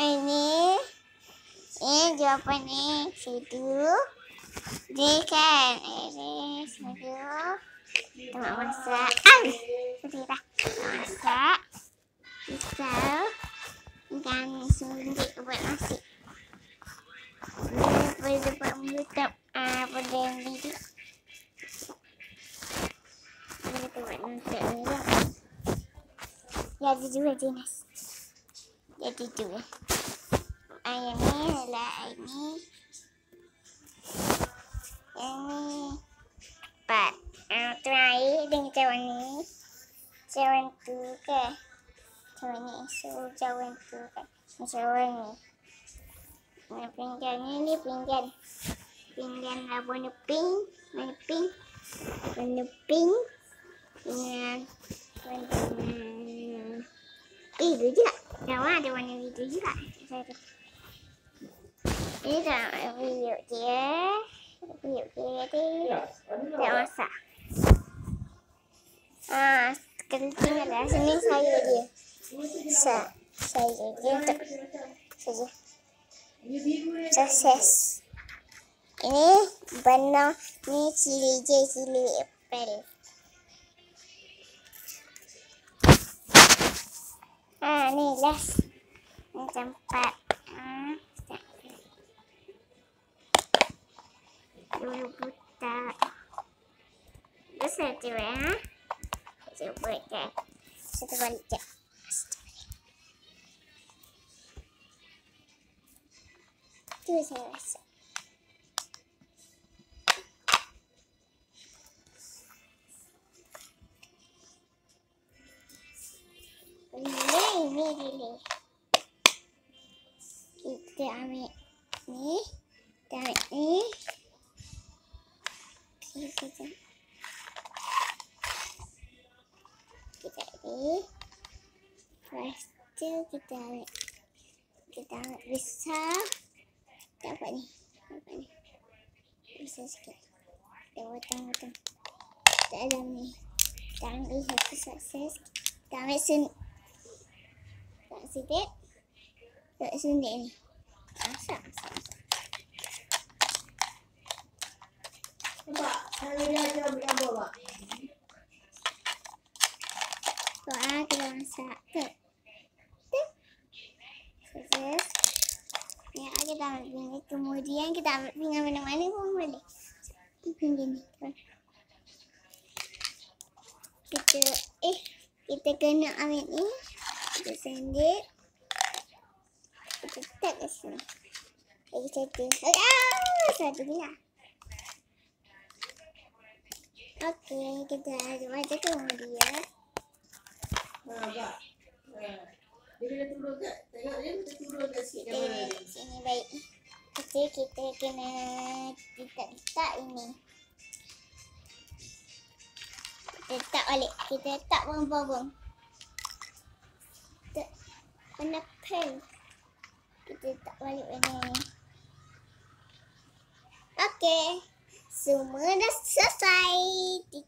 Ini. Ini jawapan ni. Situ. Dia kan. Ini. Situ. Tengok masak. Sedih dah. Masak. Pisau. Dan sundik buat nasi. Boleh buat menutup. Ah, boleh ni. Boleh buat menutup ni lah. Jadi dua jenis. Jadi dua. Ayam ni adalah air ni. Yang ni. Empat. Uh, tu air dengan cawan ni. Cawan tu ke? Cawan ni. So, cawan tu kan. Cawan ni. Nah, pinggan ni ni pinggan. Pinggan lah warna pink. Warna pink. Warna pink. Dengan warna Eh, tu Jangan ada warna biru juga. Ini tak biru dia. Biru dia dia. Tak masak. Ah, kencing ada. Sini saya dia. Sa, saya dia untuk saja. Sukses. Ini benar ni cili je cili apple. Ah, ni last. Ni tempat. Ah, Dulu buta. Besar tu eh, ha? Saya buat je. Satu balik je. Tu saya rasa. Ini, ini dulu. Kita ambil ni. Kita ambil ni. Kita ambil. Kita ni. Lepas tu kita ambil. Kita ambil besar. Kita dapat ni. Dapat ni. Besar sikit. Kita potong-potong. Dalam ni. Kita ambil satu sukses. Kita ambil sen tak sikit. Tak sundik ni. Masak, masak, masak. Nampak? Saya dia ajar ambil Pak. Ah, kita masak. Tu. Tu. Ni ah, kita ambil pinggan. Kemudian kita ambil pinggan mana-mana pun boleh. Pinggan ni. Kita, eh, kita kena ambil ni. Kita sendik. Kita letak kat sini. Lagi satu. Ah, satu pula. Okey, kita baca kemudian. Ha, Pak. Ha. Dia bila turun kat, tengok dia, dia turun kat sikit Eh, dia. sini baik. Okey, kita kena letak-letak ini. Kita letak balik. Kita letak bawang-bawang. Warna pink. Kita letak balik warna ni. Okey. Semua dah selesai. Tik,